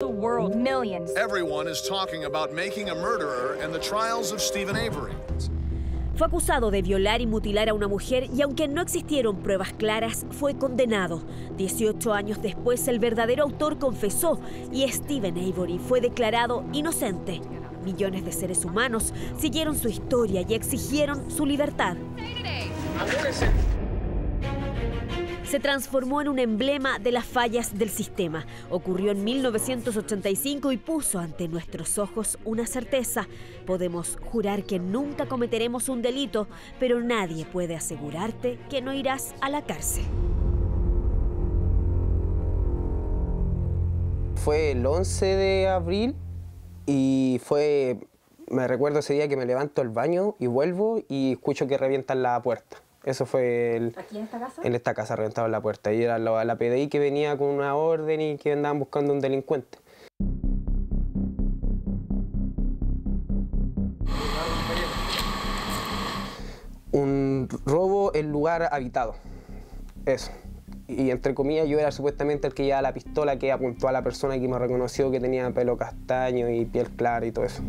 the world, millions. Everyone is talking about making a murderer and the trials of Stephen Avery. Fue acusado de violar y mutilar a una mujer y aunque no existieron pruebas claras, fue condenado. 18 años después, el verdadero autor confesó y Stephen Avery fue declarado inocente. Millones de seres humanos siguieron su historia y exigieron su libertad. Se transformó en un emblema de las fallas del sistema. Ocurrió en 1985 y puso ante nuestros ojos una certeza. Podemos jurar que nunca cometeremos un delito, pero nadie puede asegurarte que no irás a la cárcel. Fue el 11 de abril y fue, me recuerdo ese día que me levanto al baño y vuelvo y escucho que revientan la puerta. Eso fue el, ¿Aquí en esta casa? en esta casa, la puerta. Y era la, la PDI que venía con una orden y que andaban buscando un delincuente. Un robo en lugar habitado. Eso. Y entre comillas yo era supuestamente el que llevaba la pistola que apuntó a la persona que me reconoció que tenía pelo castaño y piel clara y todo eso.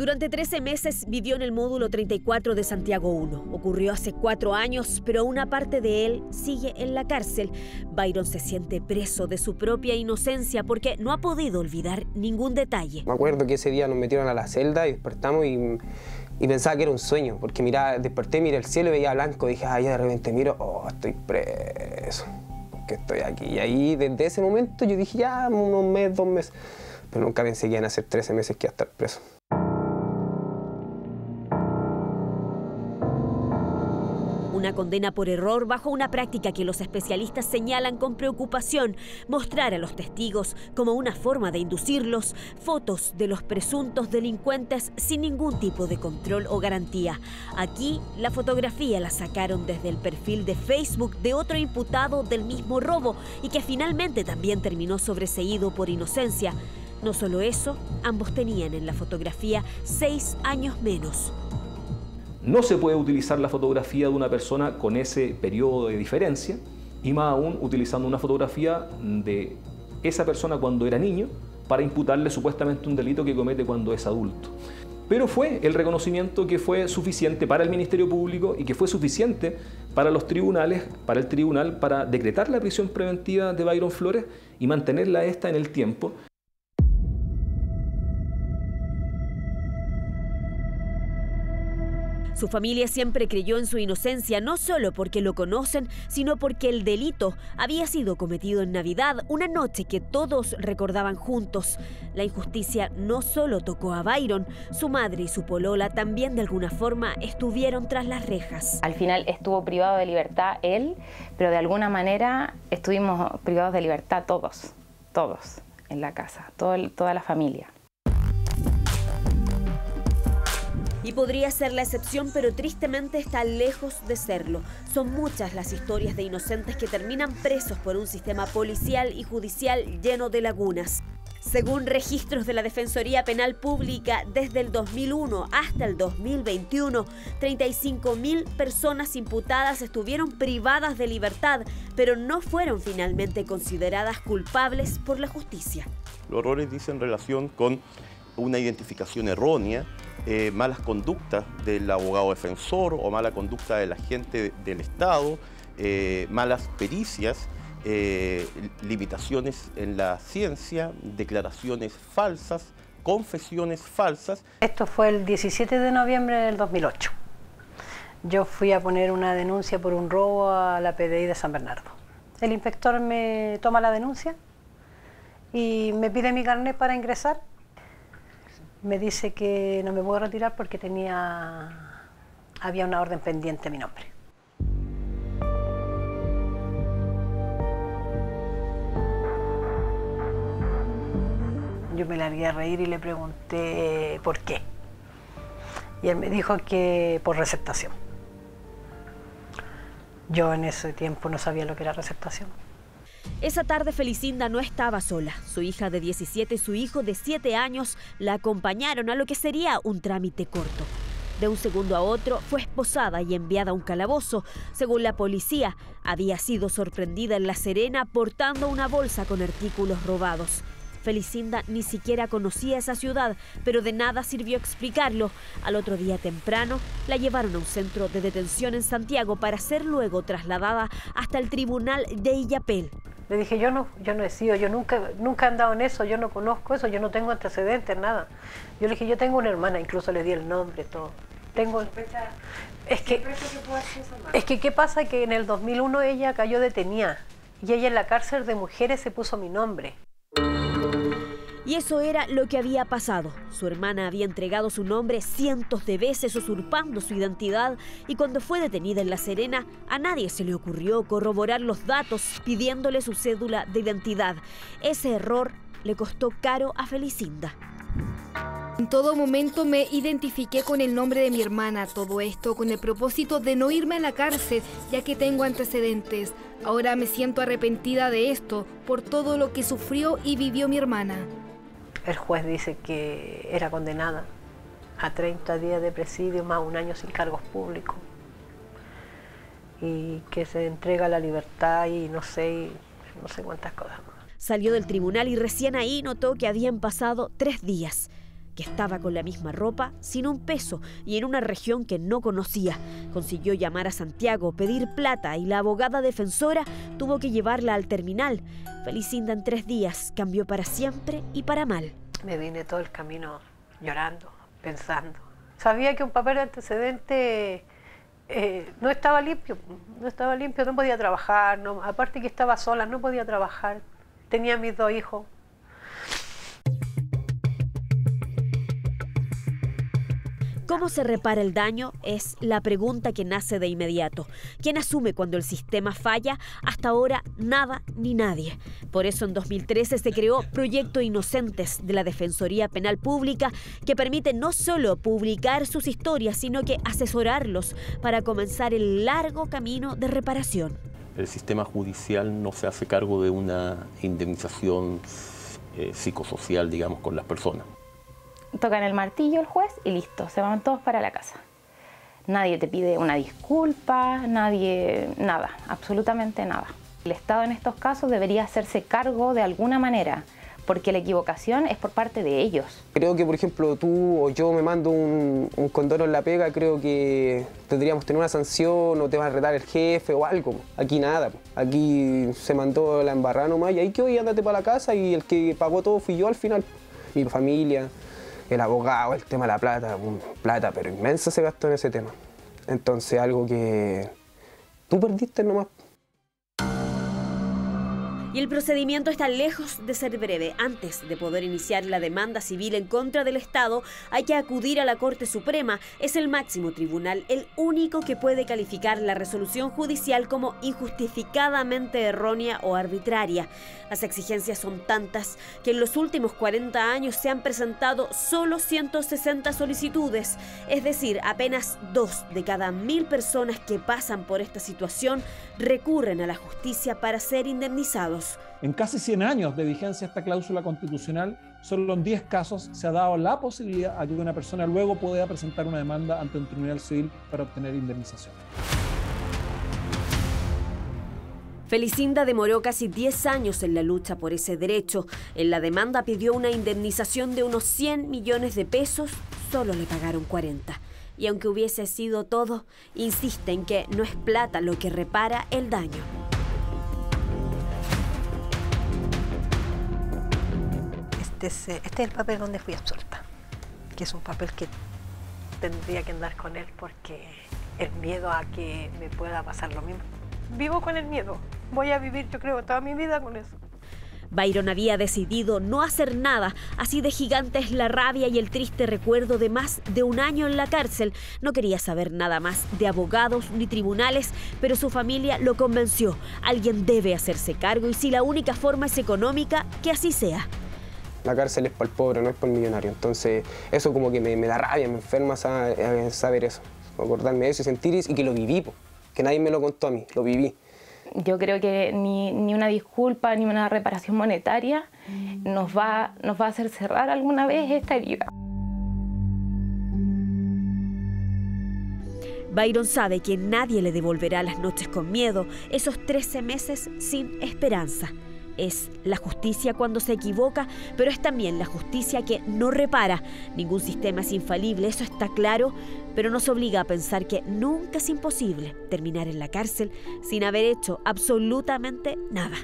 Durante 13 meses vivió en el módulo 34 de Santiago 1. Ocurrió hace cuatro años, pero una parte de él sigue en la cárcel. Byron se siente preso de su propia inocencia porque no ha podido olvidar ningún detalle. Me acuerdo que ese día nos metieron a la celda y despertamos y, y pensaba que era un sueño, porque miraba, desperté, miré el cielo y veía blanco. Dije, ay, de repente miro, oh, estoy preso, que estoy aquí. Y ahí, desde ese momento, yo dije, ya, unos meses, dos meses. Pero nunca pensé que iban a ser 13 meses que iba a estar preso. Una condena por error bajo una práctica que los especialistas señalan con preocupación, mostrar a los testigos como una forma de inducirlos fotos de los presuntos delincuentes sin ningún tipo de control o garantía. Aquí la fotografía la sacaron desde el perfil de Facebook de otro imputado del mismo robo y que finalmente también terminó sobreseído por inocencia. No solo eso, ambos tenían en la fotografía seis años menos. No se puede utilizar la fotografía de una persona con ese periodo de diferencia y más aún utilizando una fotografía de esa persona cuando era niño para imputarle supuestamente un delito que comete cuando es adulto. Pero fue el reconocimiento que fue suficiente para el Ministerio Público y que fue suficiente para los tribunales, para el tribunal, para decretar la prisión preventiva de Byron Flores y mantenerla esta en el tiempo. Su familia siempre creyó en su inocencia, no solo porque lo conocen, sino porque el delito había sido cometido en Navidad, una noche que todos recordaban juntos. La injusticia no solo tocó a Byron, su madre y su polola también de alguna forma estuvieron tras las rejas. Al final estuvo privado de libertad él, pero de alguna manera estuvimos privados de libertad todos, todos en la casa, toda la familia. Y podría ser la excepción, pero tristemente está lejos de serlo. Son muchas las historias de inocentes que terminan presos por un sistema policial y judicial lleno de lagunas. Según registros de la Defensoría Penal Pública, desde el 2001 hasta el 2021, 35.000 personas imputadas estuvieron privadas de libertad, pero no fueron finalmente consideradas culpables por la justicia. Los errores dicen relación con una identificación errónea, eh, malas conductas del abogado defensor o mala conducta del agente del Estado, eh, malas pericias, eh, limitaciones en la ciencia, declaraciones falsas, confesiones falsas. Esto fue el 17 de noviembre del 2008. Yo fui a poner una denuncia por un robo a la PDI de San Bernardo. El inspector me toma la denuncia y me pide mi carnet para ingresar. Me dice que no me puedo retirar porque tenía había una orden pendiente a mi nombre. Yo me largué a reír y le pregunté por qué. Y él me dijo que por receptación. Yo en ese tiempo no sabía lo que era receptación. Esa tarde Felicinda no estaba sola. Su hija de 17 y su hijo de 7 años la acompañaron a lo que sería un trámite corto. De un segundo a otro fue esposada y enviada a un calabozo. Según la policía, había sido sorprendida en La Serena portando una bolsa con artículos robados. Felicinda ni siquiera conocía esa ciudad, pero de nada sirvió explicarlo. Al otro día temprano la llevaron a un centro de detención en Santiago para ser luego trasladada hasta el tribunal de Illapel. Le dije, yo no, yo no he sido, yo nunca, nunca he andado en eso, yo no conozco eso, yo no tengo antecedentes, nada. Yo le dije, yo tengo una hermana, incluso le di el nombre, todo. Tengo... Es que, es que, ¿qué pasa? Que en el 2001 ella cayó detenida y ella en la cárcel de mujeres se puso mi nombre. Y eso era lo que había pasado. Su hermana había entregado su nombre cientos de veces usurpando su identidad y cuando fue detenida en La Serena, a nadie se le ocurrió corroborar los datos pidiéndole su cédula de identidad. Ese error le costó caro a Felicinda. En todo momento me identifiqué con el nombre de mi hermana, todo esto con el propósito de no irme a la cárcel, ya que tengo antecedentes. Ahora me siento arrepentida de esto, por todo lo que sufrió y vivió mi hermana. El juez dice que era condenada a 30 días de presidio más un año sin cargos públicos. Y que se entrega la libertad y no sé, no sé cuántas cosas Salió del tribunal y recién ahí notó que habían pasado tres días que estaba con la misma ropa, sin un peso y en una región que no conocía. Consiguió llamar a Santiago, pedir plata y la abogada defensora tuvo que llevarla al terminal. Felicinda en tres días cambió para siempre y para mal. Me vine todo el camino llorando, pensando. Sabía que un papel de antecedente eh, no estaba limpio, no estaba limpio, no podía trabajar, no, aparte que estaba sola, no podía trabajar. Tenía mis dos hijos, ¿Cómo se repara el daño? Es la pregunta que nace de inmediato. ¿Quién asume cuando el sistema falla? Hasta ahora nada ni nadie. Por eso en 2013 se creó Proyecto Inocentes de la Defensoría Penal Pública que permite no solo publicar sus historias, sino que asesorarlos para comenzar el largo camino de reparación. El sistema judicial no se hace cargo de una indemnización eh, psicosocial, digamos, con las personas tocan el martillo el juez y listo, se van todos para la casa. Nadie te pide una disculpa, nadie, nada, absolutamente nada. El Estado en estos casos debería hacerse cargo de alguna manera, porque la equivocación es por parte de ellos. Creo que, por ejemplo, tú o yo me mando un, un en la pega, creo que tendríamos que tener una sanción o te va a retar el jefe o algo. Aquí nada, aquí se mandó la embarrada nomás y ahí que hoy andate para la casa y el que pagó todo fui yo al final, mi familia el abogado, el tema de la plata, plata, pero inmensa se gastó en ese tema. Entonces algo que tú perdiste nomás. Y el procedimiento está lejos de ser breve. Antes de poder iniciar la demanda civil en contra del Estado, hay que acudir a la Corte Suprema. Es el máximo tribunal, el único que puede calificar la resolución judicial como injustificadamente errónea o arbitraria. Las exigencias son tantas que en los últimos 40 años se han presentado solo 160 solicitudes, es decir, apenas dos de cada mil personas que pasan por esta situación recurren a la justicia para ser indemnizados. En casi 100 años de vigencia esta cláusula constitucional, solo en 10 casos se ha dado la posibilidad a que una persona luego pueda presentar una demanda ante un tribunal civil para obtener indemnización. Felicinda demoró casi 10 años en la lucha por ese derecho. En la demanda pidió una indemnización de unos 100 millones de pesos, solo le pagaron 40. Y aunque hubiese sido todo, insiste en que no es plata lo que repara el daño. Este es, el papel donde fui absuelta, que es un papel que tendría que andar con él porque el miedo a que me pueda pasar lo mismo. Vivo con el miedo, voy a vivir yo creo toda mi vida con eso. Byron había decidido no hacer nada, así de gigante es la rabia y el triste recuerdo de más de un año en la cárcel. No quería saber nada más de abogados ni tribunales, pero su familia lo convenció. Alguien debe hacerse cargo y si la única forma es económica, que así sea. La cárcel es para el pobre, no es para el millonario. Entonces, eso como que me, da rabia, me enferma saber eso. Acordarme de eso y sentir y que lo viví, que nadie me lo contó a mí, lo viví. Yo creo que ni, ni una disculpa ni una reparación monetaria nos va, nos va a hacer cerrar alguna vez esta herida. Byron sabe que nadie le devolverá las noches con miedo, esos 13 meses sin esperanza. Es la justicia cuando se equivoca, pero es también la justicia que no repara. Ningún sistema es infalible, eso está claro, pero nos obliga a pensar que nunca es imposible terminar en la cárcel sin haber hecho absolutamente nada.